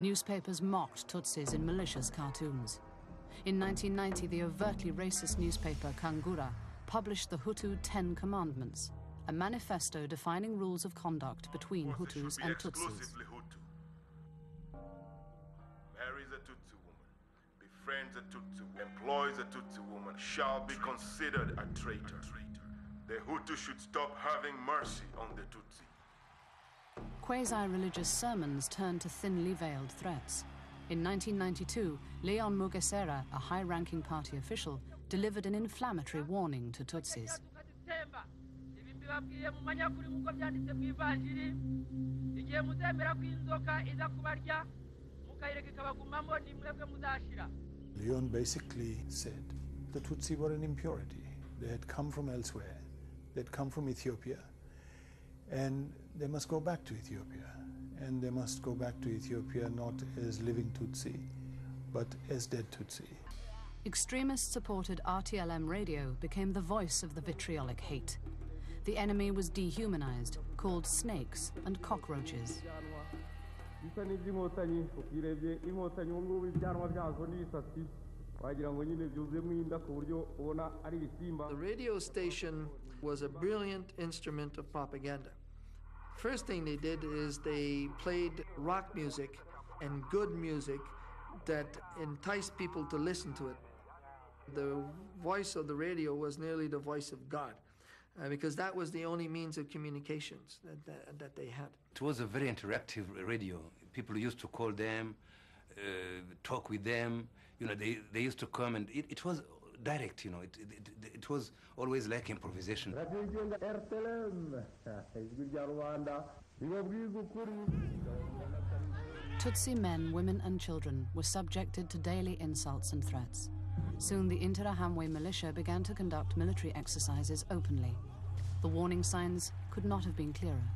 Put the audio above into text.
Newspapers mocked Tutsis in malicious cartoons. In 1990, the overtly racist newspaper Kangura published the Hutu Ten Commandments, a manifesto defining rules of conduct between Hutus and Tutsis. Hutu. Marries a Tutsi woman, befriends a Tutsi woman, employs a Tutsi woman, shall be considered a traitor. The Hutu should stop having mercy on the Tutsi. Quasi-religious sermons turned to thinly veiled threats. In 1992, Leon Mugesera, a high-ranking party official, delivered an inflammatory warning to Tutsis. Leon basically said the Tutsi were an impurity. They had come from elsewhere. They'd come from Ethiopia. And they must go back to Ethiopia. And they must go back to Ethiopia not as living Tutsi, but as dead Tutsi. Extremists supported RTLM radio became the voice of the vitriolic hate. The enemy was dehumanized, called snakes and cockroaches. bisa n'iby'inkotanyi ukirebye inkotanyi ubu ngubu ibyanwa byazo n'ibisatsi wagira ngo nyine byuzuyemo inda ku buryo ubona ari ibisimba The radio station was a brilliant instrument of propaganda. First thing they did is they played rock music and good music that enticed people to listen to it. The voice of the radio was nearly the voice of God. uh, because that was the only means of communications that, that, that they had. It was a very interactive radio. People used to call them, uh, talk with them. You know, they, they used to come and it, it was direct, you know. It, it, it, it was always like improvisation. Tutsi men, women, and children were subjected to daily insults and threats. Soon the Interahamwe militia began to conduct military exercises openly. The warning signs could not have been clearer.